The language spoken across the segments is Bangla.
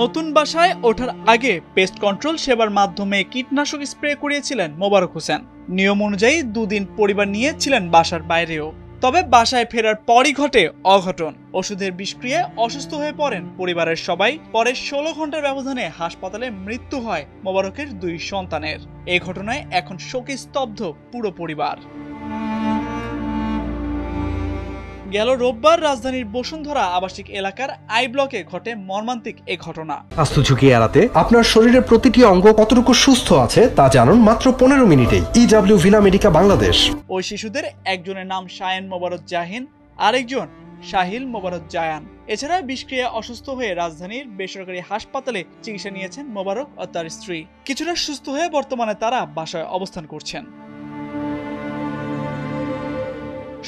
নতুন বাসায় ওঠার আগে পেস্ট কন্ট্রোল সেবার মাধ্যমে কীটনাশক স্প্রে করিয়েছিলেন মোবারক হোসেন। নিয়ম অনুযায়ী দুদিন পরিবার নিয়ে ছিলেন বাসার বাইরেও। তবে বাসায় ফেরার পরই ঘটে অঘটন। ওষুধের বিষক্রিয়ায় অসুস্থ হয়ে পড়েন পরিবারের সবাই। পরে ষোলো ঘণ্টার ব্যবধানে হাসপাতালে মৃত্যু হয় মোবারকের দুই সন্তানের। এ ঘটনায় এখন শোকে স্তব্ধ পুরো পরিবার। গেল রোববার রাজধানীর বসুন্ধরা আবাসিক এলাকার আই ব্লকে ঘটে মর্মান্তিক এ ঘটনা। স্বাস্থ্য ঝুঁকি এড়াতে আপনার শরীরের প্রতিটি অঙ্গ কতটুকু সুস্থ আছে তা জানুন মাত্র পনেরো মিনিটেই। EW Villa Medica Bangladesh. ওই শিশুদের একজনের নাম শায়েন মোবারক জাহিন আরেকজন শাহিল মোবারক জায়ান। এছাড়া বিষক্রিয়া অসুস্থ হয়ে রাজধানীর বেসরকারি হাসপাতালে চিকিৎসা নিয়েছেন মোবারক ও তার স্ত্রী। কিছুটা সুস্থ হয়ে বর্তমানে তারা বাসায় অবস্থান করছেন।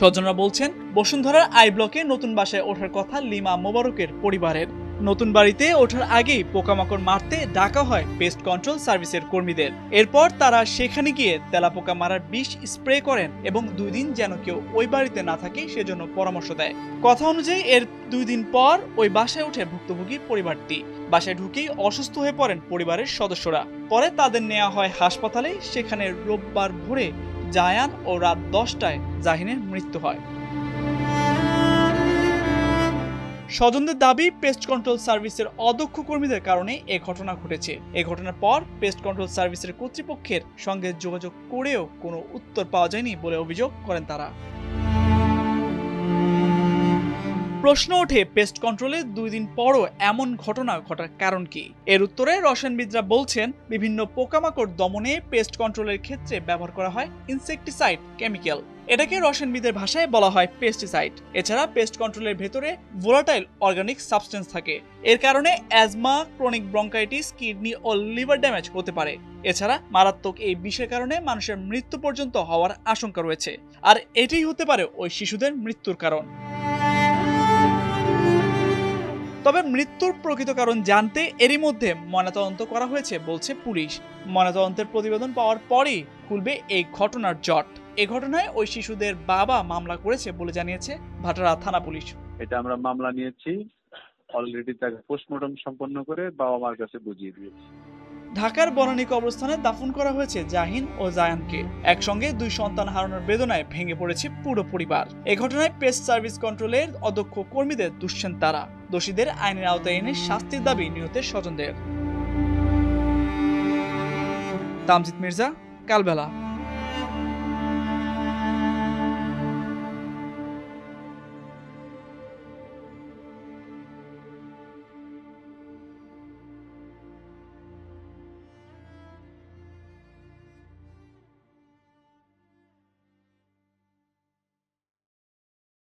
স্বজনরা বলছেন, বসুন্ধরার আই ব্লকে নতুন বাসায় ওঠার কথা লিমা মোবারকের পরিবারের। নতুন বাড়িতে ওঠার আগেই পোকামাকড় মারতে ডাকা হয় পেস্ট কন্ট্রোল সার্ভিসের কর্মীদের। এরপর তারা সেখানে গিয়ে তেলাপোকা মারার বিষ স্প্রে করেন এবং দুই দিন যেন কেউ ওই বাড়িতে না থাকে সেজন্য পরামর্শ দেয়। কথা অনুযায়ী এর দুই দিন পর ওই বাসায় উঠে ভুক্তভোগী পরিবারটি। বাসায় ঢুকেই অসুস্থ হয়ে পড়েন পরিবারের সদস্যরা। পরে তাদের নেওয়া হয় হাসপাতালে, সেখানে রোববার ভোরে জায়ান ও রাত দশটায় জাহিনের মৃত্যু হয়। স্বজনদের দাবি পেস্ট কন্ট্রোল সার্ভিসের অদক্ষ কর্মীদের কারণে এ ঘটনা ঘটেছে। এ ঘটনার পর পেস্ট কন্ট্রোল সার্ভিসের কর্তৃপক্ষের সঙ্গে যোগাযোগ করেও কোনো উত্তর পাওয়া যায়নি বলে অভিযোগ করেন তারা। প্রশ্ন ওঠে পেস্ট কন্ট্রোলে দুই দিন পরও এমন ঘটনা ঘটার কারণ কি? এর উত্তরে রসায়নবিদরা বলছেন, বিভিন্ন পোকামাকড় দমনে পেস্ট কন্ট্রোলের ক্ষেত্রে ব্যবহার করা হয় ইনসেকটিসাইড কেমিক্যাল এটাকে রসায়নবিদের ভাষায় বলা হয় পেস্টিসাইড এছাড়া পেস্ট কন্ট্রোলের ভেতরে ভোলাটাইল অর্গানিক সাবস্টেন্স থাকে। এর কারণে অ্যাজমা ক্রনিক ব্রঙ্কাইটিস কিডনি ও লিভার ড্যামেজ হতে পারে। এছাড়া মারাত্মক এই বিষের কারণে মানুষের মৃত্যু পর্যন্ত হওয়ার আশঙ্কা রয়েছে। আর এটাই হতে পারে ওই শিশুদের মৃত্যুর কারণ। তবে মৃত্যুর প্রকৃত কারণ জানতে এরই মধ্যে ময়নাতদন্ত করা হয়েছে, বলছে পুলিশ। ময়নাতদন্তের প্রতিবেদন পাওয়ার পরেই খুলবে এই ঘটনার জট। এ ঘটনায় ওই শিশুদের বাবা মামলা করেছে বলে জানিয়েছে ভাটারা থানা পুলিশ। এটা আমরা মামলা নিয়েছি অলরেডি তাকে পোস্টমর্টম সম্পন্ন করে বাবা মার কাছে বুঝিয়ে দিয়েছি। ঢাকার বনানী কবরস্থানে দাফন করা হয়েছে জাহিন ও জায়ানকে। একসঙ্গে দুই সন্তান হারানোর বেদনায় ভেঙে পড়েছে পুরো পরিবার। এ ঘটনায় প্রেস সার্ভিস কন্ট্রোলের অধ্যক্ষ কর্মীদের দুশ্চেন তারা। দোষীদের আইনের আওতায় এনে শাস্তির দাবি নিহতের স্বজনদের। তামজিদ মির্জা, কালবেলা।